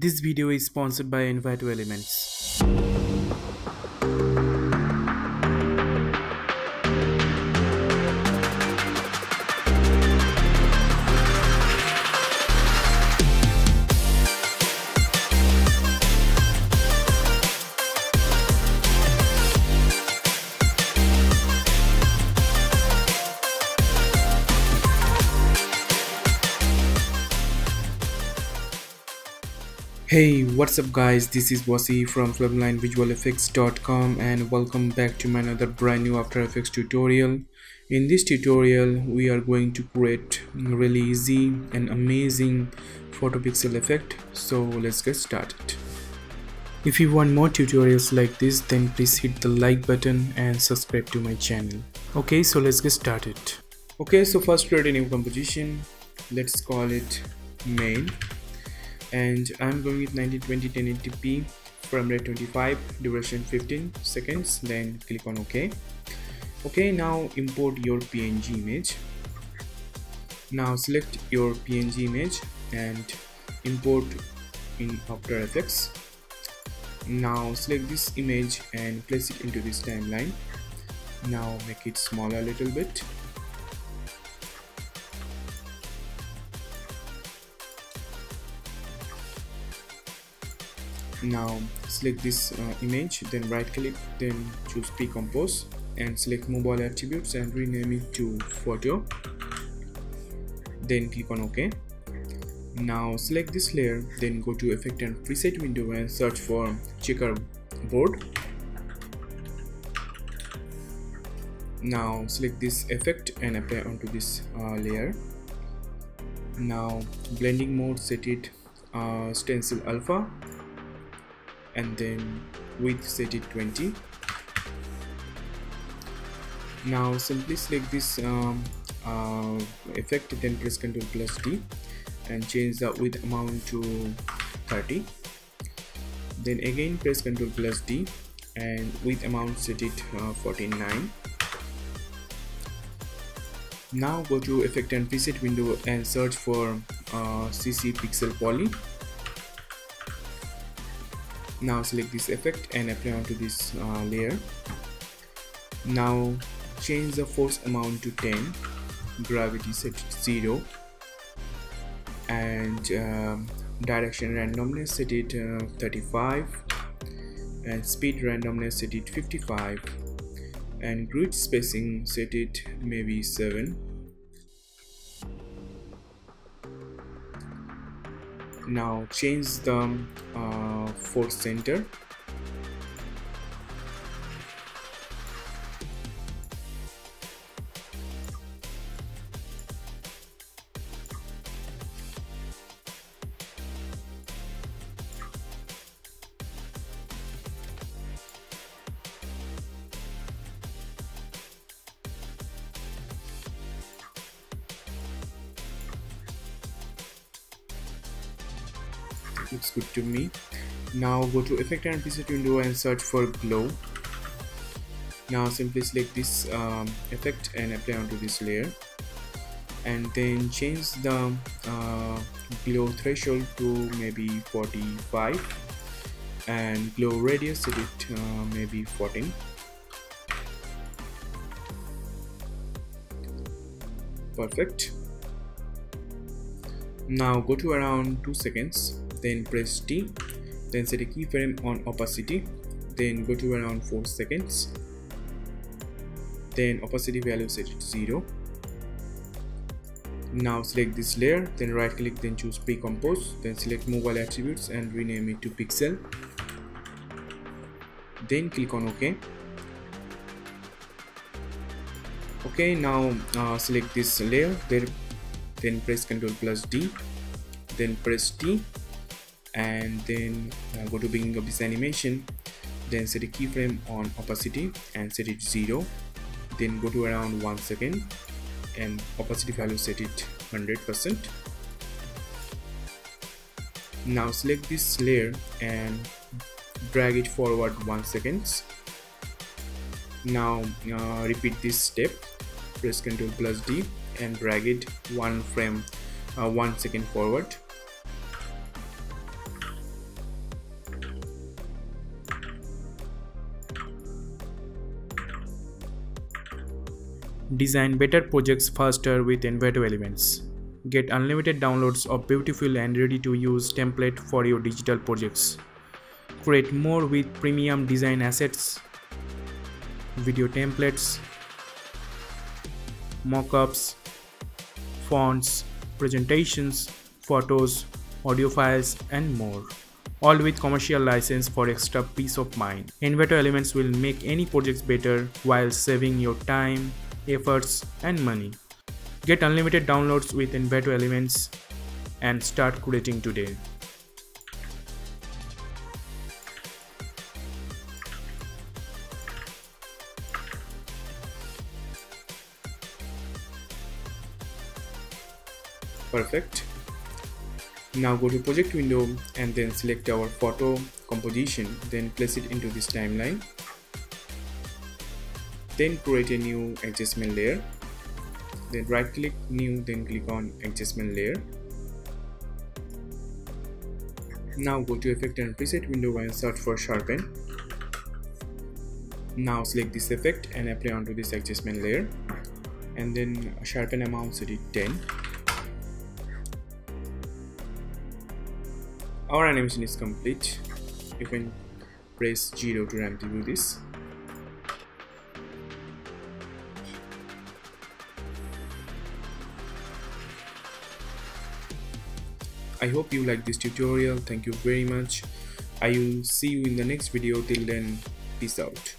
This video is sponsored by Envato Elements. Hey, what's up guys? This is Bossy from FilmlineVisualEffects.com and welcome back to my another brand new After Effects tutorial. In this tutorial, we are going to create really easy and amazing photopixel effect. So let's get started. If you want more tutorials like this, then please hit the like button and subscribe to my channel. Okay, so let's get started. Okay, so first create a new composition. Let's call it main and I'm going with 1920 1080p frame rate 25 duration 15 seconds then click on OK okay now import your PNG image. Now select your PNG image and import in After Effects now select this image and place it into this timeline. Now make it smaller a little bit now select this uh, image then right click then choose pre-compose and select move all attributes and rename it to photo. Then click on ok. Now select this layer then go to effect and preset window and search for checkerboard now select this effect and apply onto this uh, layer. Now blending mode set it uh, stencil alpha and then width set it 20 now simply select this um, uh, effect then press ctrl plus d and change the width amount to 30 then again press ctrl plus d and width amount set it uh, 49 now go to effect and preset window and search for uh, cc pixel polly now select this effect and apply onto this uh, layer. Now change the force amount to 10 gravity set to 0 and um, direction randomness set it uh, 35 and speed randomness set it 55 and grid spacing set it maybe 7 now change the uh, force center looks good to me. Now go to effect and preset window and search for glow. Now simply select this um, effect and apply onto this layer. And then change the uh, glow threshold to maybe 45 and glow radius set it uh, maybe 14 perfect. Now go to around 2 seconds then press T then set a keyframe on opacity then go to around 4 seconds then opacity value set to 0 now select this layer then right click then choose pre-compose then select move all attributes and rename it to pixel. Then click on ok. Okay now uh, select this layer then then press ctrl plus d then press t and then uh, go to beginning of this animation then set a keyframe on opacity and set it 0 then go to around 1 second and opacity value set it 100% now select this layer and drag it forward 1 seconds. Now uh, repeat this step press ctrl plus d and drag it one frame uh, one second forward Design better projects faster with Envato Elements. Get unlimited downloads of beautiful and ready to use template for your digital projects. Create more with premium design assets, video templates, mockups, fonts, presentations, photos, audio files and more all with commercial license for extra peace of mind. Envato Elements will make any projects better while saving your time, efforts and money. Get unlimited downloads with Envato Elements and start creating today. Perfect. Now go to project window and then select our photo composition then place it into this timeline then create a new adjustment layer. Then right click new then click on adjustment layer. Now go to effect and preset window and search for sharpen. Now select this effect and apply onto this adjustment layer. And then sharpen amount set it 10 our animation is complete. You can press 0 to ramp do this I hope you like this tutorial. Thank you very much. I will see you in the next video. Till then peace out